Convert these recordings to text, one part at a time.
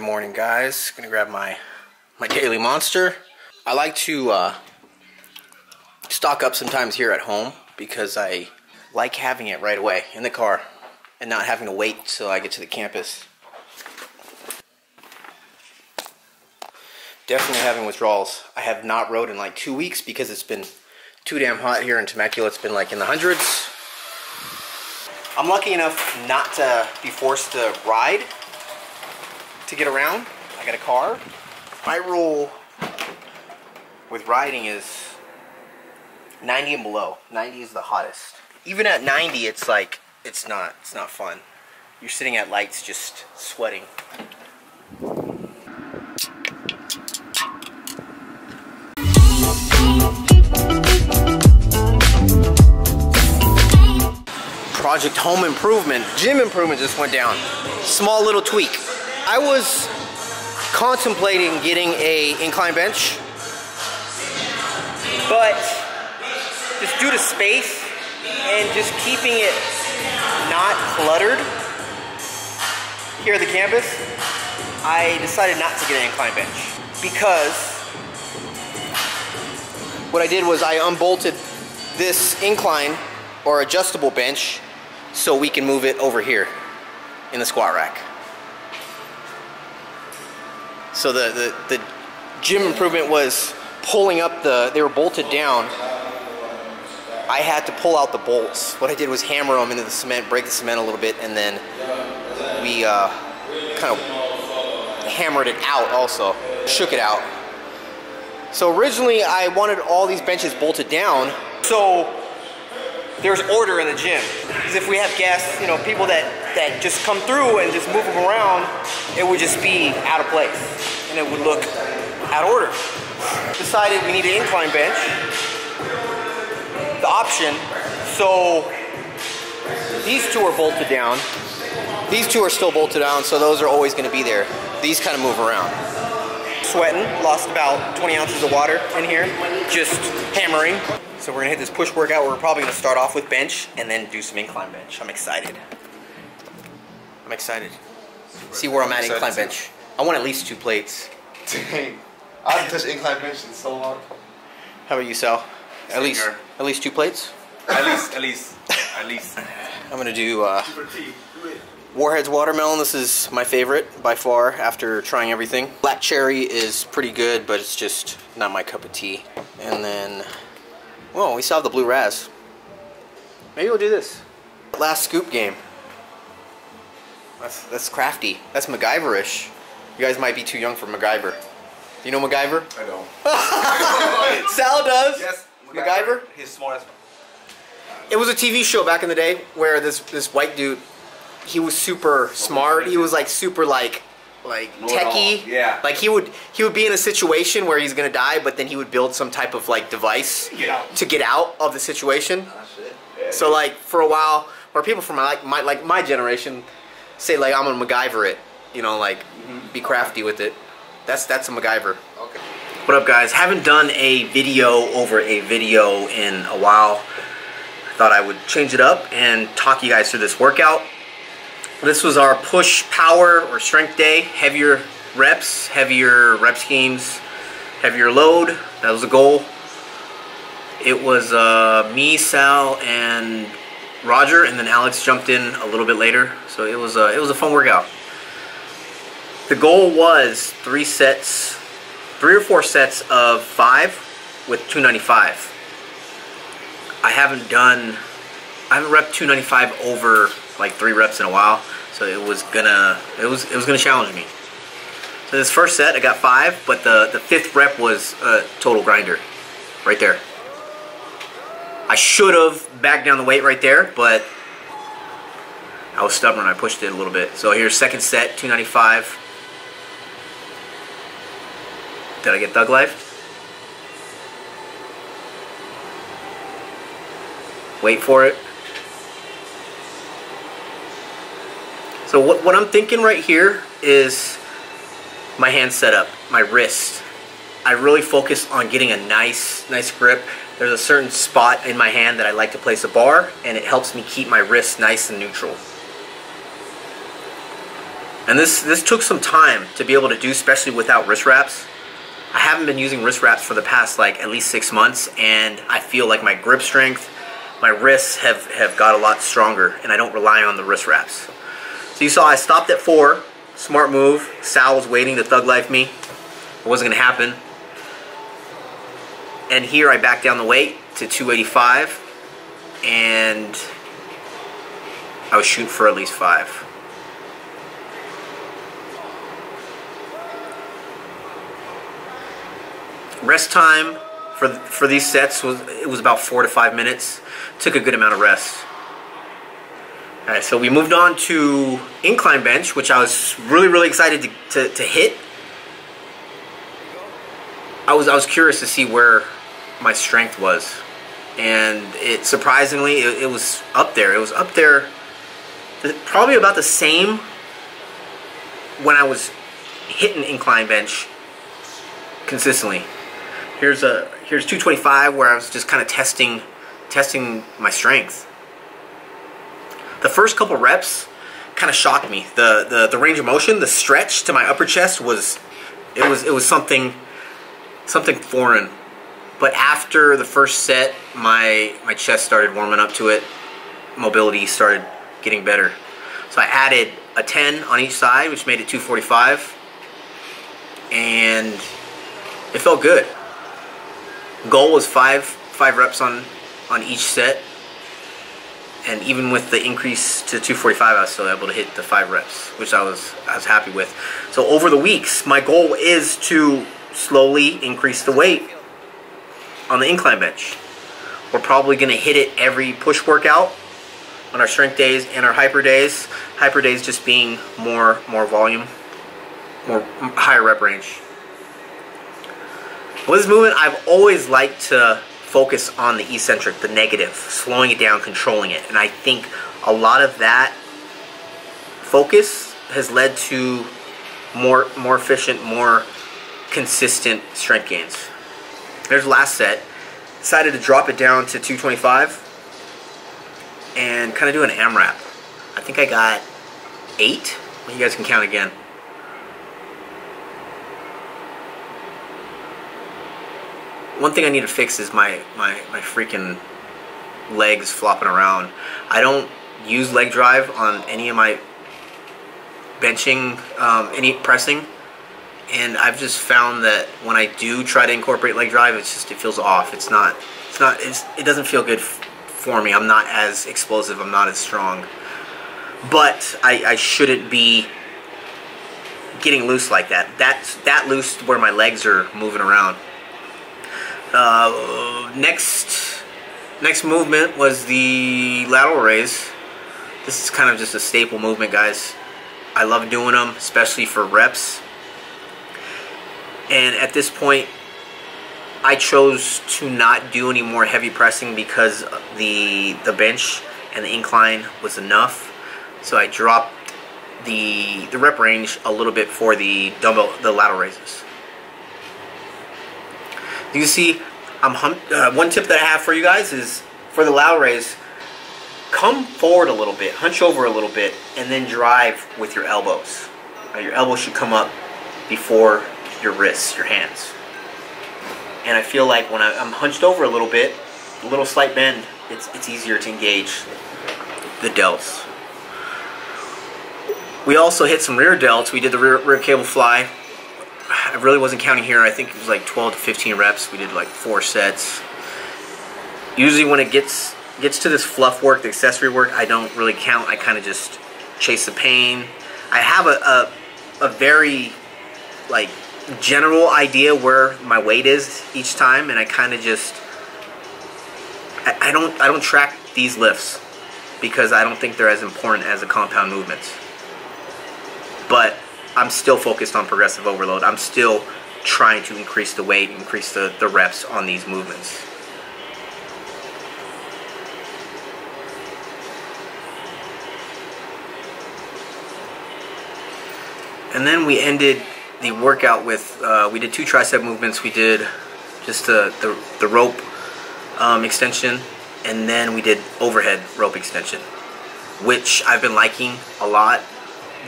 guys, gonna grab my my daily monster. I like to uh, stock up sometimes here at home because I like having it right away in the car and not having to wait till I get to the campus. Definitely having withdrawals. I have not rode in like two weeks because it's been too damn hot here in Temecula. It's been like in the hundreds. I'm lucky enough not to be forced to ride to get around. I got a car. My rule with riding is 90 and below. 90 is the hottest. Even at 90, it's like, it's not, it's not fun. You're sitting at lights just sweating. Project Home Improvement, gym improvement just went down. Small little tweak. I was contemplating getting a incline bench, but just due to space and just keeping it not cluttered here at the campus, I decided not to get an incline bench because what I did was I unbolted this incline or adjustable bench so we can move it over here in the squat rack. So the, the, the gym improvement was pulling up the, they were bolted down. I had to pull out the bolts. What I did was hammer them into the cement, break the cement a little bit, and then we uh, kind of hammered it out also, shook it out. So originally I wanted all these benches bolted down. So there's order in the gym. Because if we have guests, you know, people that, that just come through and just move them around, it would just be out of place. And it would look out of order. Decided we need an incline bench. The option, so these two are bolted down. These two are still bolted down, so those are always gonna be there. These kind of move around. Sweating, lost about 20 ounces of water in here, just hammering. So we're gonna hit this push workout. We're probably gonna start off with bench and then do some incline bench. I'm excited. I'm excited. See where I'm at Excited incline too. bench. I want at least two plates. Dang. I haven't touched incline bench in so long. How about you, Sal? At least at least two plates. At least, at least, at least. I'm gonna do uh, Warhead's watermelon. This is my favorite by far after trying everything. Black cherry is pretty good, but it's just not my cup of tea. And then, well, we still have the blue raz. Maybe we'll do this. Last scoop game. That's that's crafty. That's MacGyverish. You guys might be too young for MacGyver. Do you know MacGyver? I don't. Sal does. Yes. MacGyver? He's smart It was a TV show back in the day where this this white dude, he was super smart. He was like super like like Know it all. techie. Yeah. Like he would he would be in a situation where he's gonna die, but then he would build some type of like device Get to get out of the situation. Yeah. So like for a while, or people from my, like my like my generation say like I'm gonna MacGyver it. You know, like be crafty with it. That's that's a MacGyver. Okay. What up guys? Haven't done a video over a video in a while. Thought I would change it up and talk you guys through this workout. This was our push power or strength day. Heavier reps, heavier rep schemes, heavier load. That was the goal. It was uh, me, Sal, and Roger, and then Alex jumped in a little bit later. So it was a, it was a fun workout. The goal was three sets three or four sets of five with 295. I haven't done, I haven't rep 295 over like three reps in a while, so it was gonna, it was, it was gonna challenge me. So this first set, I got five, but the the fifth rep was a total grinder, right there. I should have backed down the weight right there, but I was stubborn. I pushed it a little bit. So here's second set, 295. Did I get Thug Life? Wait for it. So what, what I'm thinking right here is my hand setup, my wrist. I really focus on getting a nice, nice grip. There's a certain spot in my hand that I like to place a bar, and it helps me keep my wrist nice and neutral. And this, this took some time to be able to do, especially without wrist wraps. I haven't been using wrist wraps for the past like at least six months and I feel like my grip strength, my wrists have, have got a lot stronger and I don't rely on the wrist wraps. So you saw I stopped at four, smart move. Sal was waiting to thug life me. It wasn't gonna happen. And here I back down the weight to 285 and I was shooting for at least five. Rest time for for these sets was it was about four to five minutes. Took a good amount of rest. All right, so we moved on to incline bench, which I was really really excited to, to, to hit. I was I was curious to see where my strength was, and it surprisingly it, it was up there. It was up there, probably about the same when I was hitting incline bench consistently. Here's a here's 225 where I was just kind of testing testing my strength. The first couple reps kind of shocked me. The, the the range of motion, the stretch to my upper chest was it was it was something something foreign. But after the first set, my my chest started warming up to it. Mobility started getting better. So I added a 10 on each side, which made it 245. And it felt good. Goal was five five reps on on each set, and even with the increase to 245, I was still able to hit the five reps, which I was I was happy with. So over the weeks, my goal is to slowly increase the weight on the incline bench. We're probably going to hit it every push workout on our strength days and our hyper days. Hyper days just being more more volume, more higher rep range. With this movement, I've always liked to focus on the eccentric, the negative, slowing it down, controlling it. And I think a lot of that focus has led to more more efficient, more consistent strength gains. There's the last set. Decided to drop it down to 225 and kind of do an AMRAP. I think I got eight. You guys can count again. one thing I need to fix is my, my, my freaking legs flopping around. I don't use leg drive on any of my benching, um, any pressing, and I've just found that when I do try to incorporate leg drive, it's just it feels off. It's not, it's not, it's, it doesn't feel good for me. I'm not as explosive. I'm not as strong, but I, I shouldn't be getting loose like that. That's that loose where my legs are moving around. Uh, next, next movement was the lateral raise. This is kind of just a staple movement, guys. I love doing them, especially for reps. And at this point, I chose to not do any more heavy pressing because the the bench and the incline was enough. So I dropped the the rep range a little bit for the dumbbell the lateral raises. You see, I'm uh, one tip that I have for you guys is for the lateral raise, come forward a little bit, hunch over a little bit, and then drive with your elbows. your elbows should come up before your wrists, your hands. And I feel like when I, am hunched over a little bit, a little slight bend, it's, it's easier to engage the delts. We also hit some rear delts. We did the rear, rear cable fly. I really wasn't counting here. I think it was like 12 to 15 reps. We did like four sets. Usually when it gets gets to this fluff work, the accessory work, I don't really count. I kind of just chase the pain. I have a, a, a very like general idea where my weight is each time, and I kind of just I, I don't I don't track these lifts because I don't think they're as important as the compound movements. But I'm still focused on progressive overload. I'm still trying to increase the weight, increase the, the reps on these movements. And then we ended the workout with, uh, we did two tricep movements. We did just the, the, the rope um, extension, and then we did overhead rope extension, which I've been liking a lot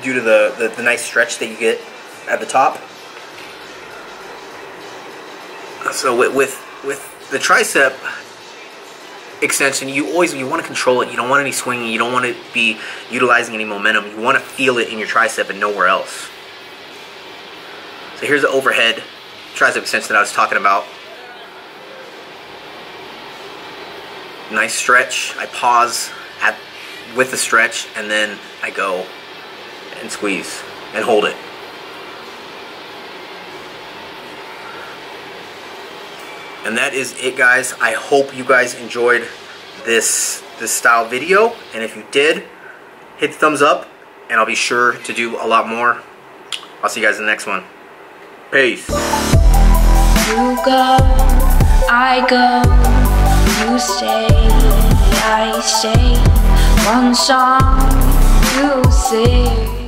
due to the, the, the nice stretch that you get at the top. So with, with, with the tricep extension, you always you want to control it. You don't want any swinging. You don't want to be utilizing any momentum. You want to feel it in your tricep and nowhere else. Here's the overhead tricep extension that I was talking about. Nice stretch. I pause at with the stretch and then I go and squeeze and hold it. And that is it guys. I hope you guys enjoyed this this style video and if you did, hit the thumbs up and I'll be sure to do a lot more. I'll see you guys in the next one. Peace. You go, I go, you stay, I stay. One song you sing.